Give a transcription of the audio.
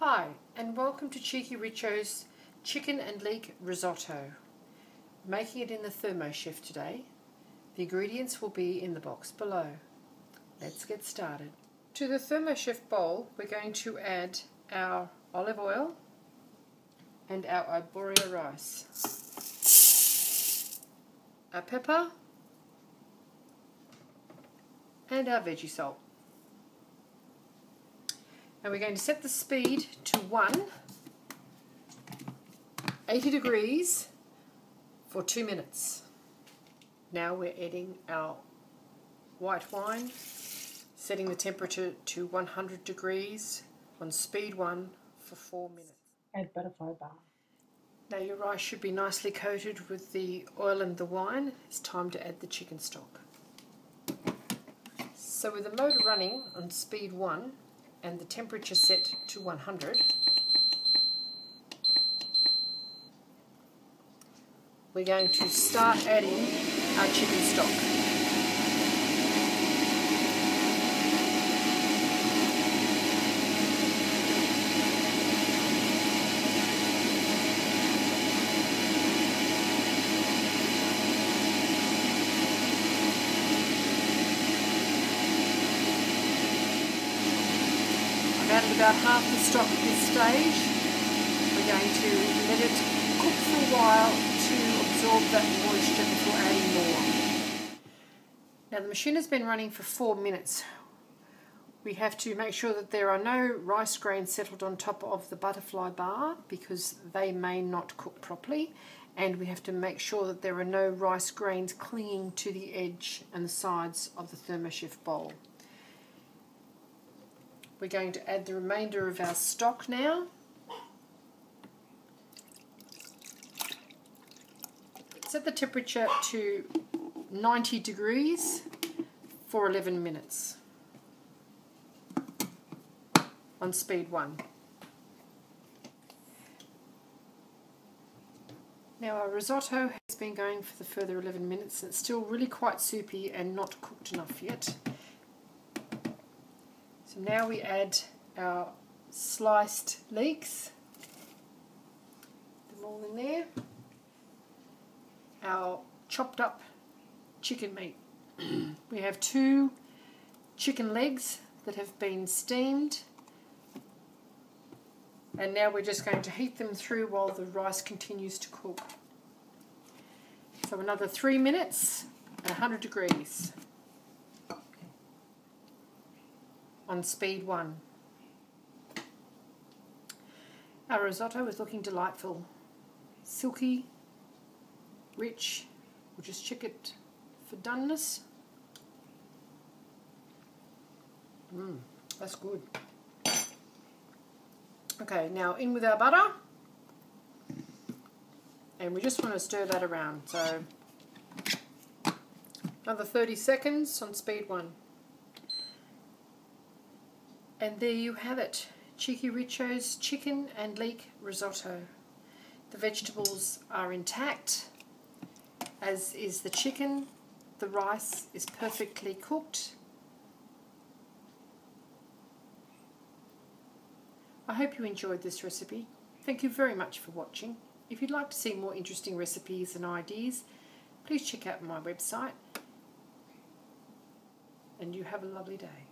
Hi, and welcome to Cheeky Richo's Chicken and Leek Risotto. Making it in the ThermoChef today. The ingredients will be in the box below. Let's get started. To the ThermoChef bowl, we're going to add our olive oil and our arborio rice. Our pepper and our veggie salt. And we're going to set the speed to 1, 80 degrees for 2 minutes. Now we're adding our white wine, setting the temperature to 100 degrees on speed 1 for 4 minutes. Add butterfly bar. Now your rice should be nicely coated with the oil and the wine. It's time to add the chicken stock. So with the motor running on speed 1, and the temperature set to 100. We're going to start adding our chicken stock. I've added about half the stock at this stage. We're going to let it cook for a while to absorb that moisture before adding more. Now the machine has been running for four minutes. We have to make sure that there are no rice grains settled on top of the butterfly bar because they may not cook properly and we have to make sure that there are no rice grains clinging to the edge and the sides of the ThermoChef bowl. We're going to add the remainder of our stock now. Set the temperature to 90 degrees for 11 minutes on speed 1. Now our risotto has been going for the further 11 minutes and it's still really quite soupy and not cooked enough yet. So now we add our sliced leeks, them all in there, our chopped up chicken meat. we have two chicken legs that have been steamed and now we're just going to heat them through while the rice continues to cook. So another three minutes at 100 degrees. On speed one. Our risotto is looking delightful. Silky, rich, we'll just check it for doneness. Mmm, that's good. Okay, now in with our butter. And we just want to stir that around. So another 30 seconds on speed one. And there you have it, Cheeky Richo's chicken and leek risotto. The vegetables are intact, as is the chicken. The rice is perfectly cooked. I hope you enjoyed this recipe. Thank you very much for watching. If you'd like to see more interesting recipes and ideas, please check out my website. And you have a lovely day.